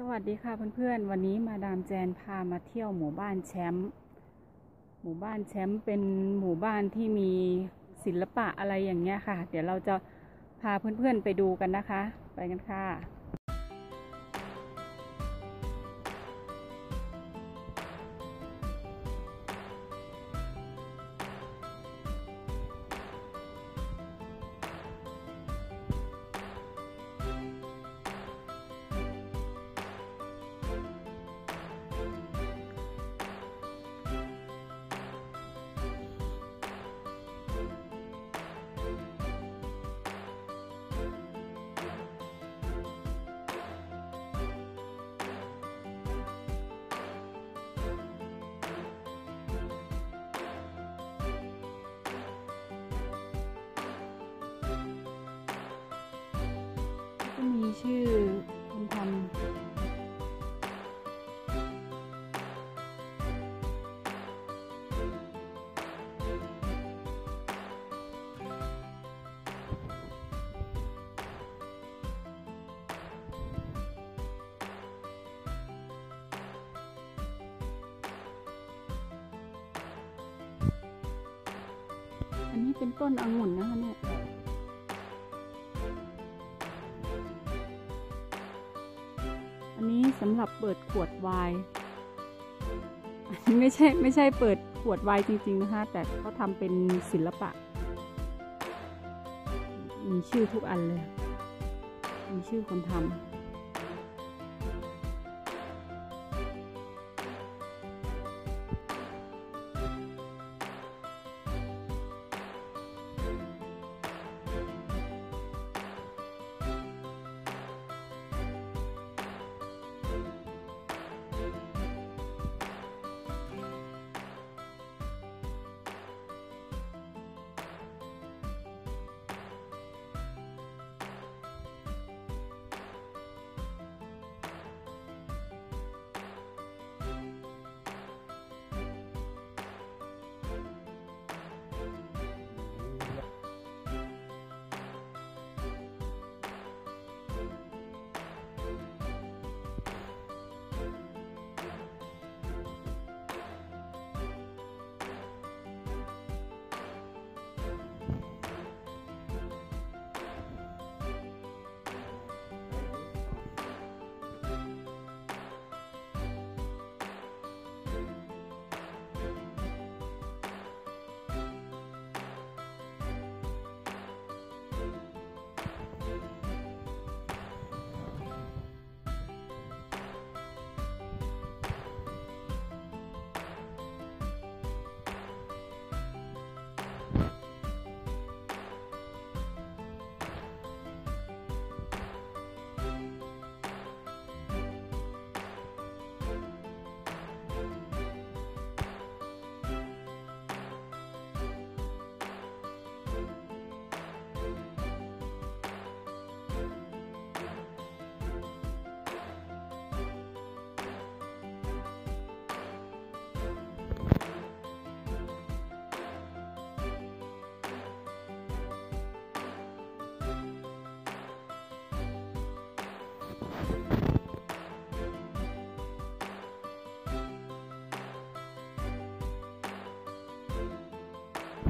สวัสดีค่ะเพื่อนๆ วันนี้มาดามแจนพามาเที่ยวหมู่บ้านแชมป์หมู่บ้านแชมป์เป็นหมู่บ้านที่มีศิลปะอะไรอย่างเงี้ยค่ะ เดี๋ยวเราจะพาเพื่อนๆไปดูกันนะคะ ไปกันค่ะ ชื่อคนทำอันนี้เป็นต้นองุ่นนะคะเนี่ยับเปิดขวดไวน์อันนี้ไม่ใช่ไม่ใช่เปิดขวดไวน์จริงๆนะคะแต่เขาทำเป็นศิลปะ มีชื่อทุกอันเลย มีชื่อคนทำ